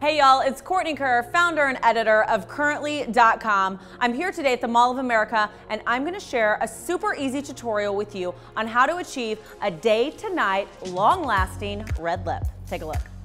Hey y'all, it's Courtney Kerr, founder and editor of KERRently.com. I'm here today at the Mall of America and I'm gonna share a super easy tutorial with you on how to achieve a day to night, long lasting red lip. Take a look.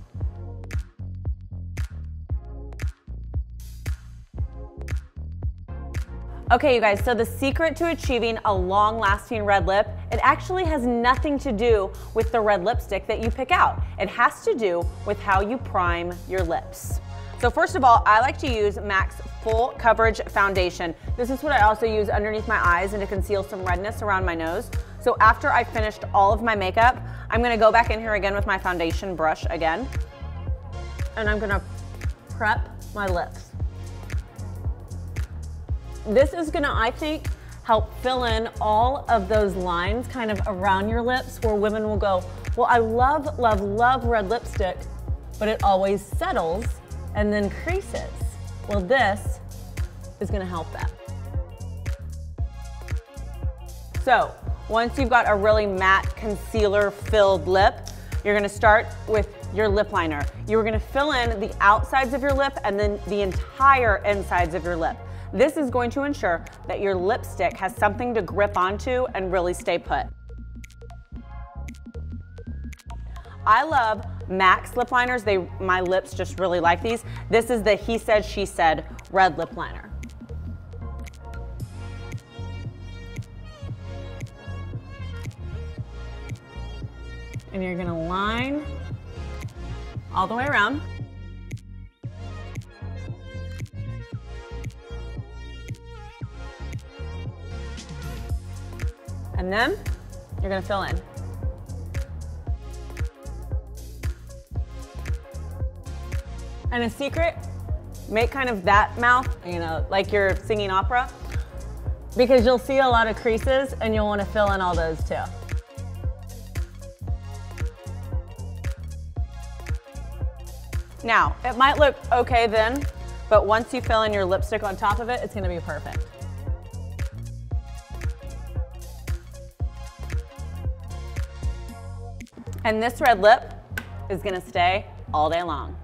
Okay, you guys, so the secret to achieving a long lasting red lip, it actually has nothing to do with the red lipstick that you pick out. It has to do with how you prime your lips. So first of all, I like to use MAC's Full Coverage Foundation. This is what I also use underneath my eyes and to conceal some redness around my nose. So after I finished all of my makeup, I'm gonna go back in here again with my foundation brush again. And I'm gonna prep my lips. This is gonna, I think, help fill in all of those lines kind of around your lips where women will go, well, I love, love, love red lipstick, but it always settles and then creases. Well, this is gonna help that. So once you've got a really matte concealer filled lip, you're gonna start with your lip liner. You're gonna fill in the outsides of your lip and then the entire insides of your lip. This is going to ensure that your lipstick has something to grip onto and really stay put. I love MAC's lip liners. They, my lips just really like these. This is the He Said, She Said red lip liner. And you're gonna line all the way around. And then you're gonna fill in. And a secret, make kind of that mouth, you know, like you're singing opera, because you'll see a lot of creases and you'll wanna fill in all those too. Now, it might look okay then, but once you fill in your lipstick on top of it, it's gonna be perfect. And this red lip is gonna stay all day long.